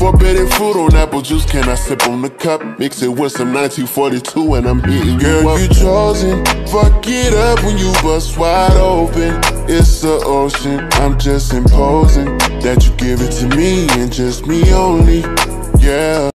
Forbidden fruit on apple juice, can I sip on the cup? Mix it with some 1942 and I'm hitting Girl, you up. you chosen, fuck it up when you bust wide open. It's the ocean, I'm just imposing That you give it to me and just me only, yeah.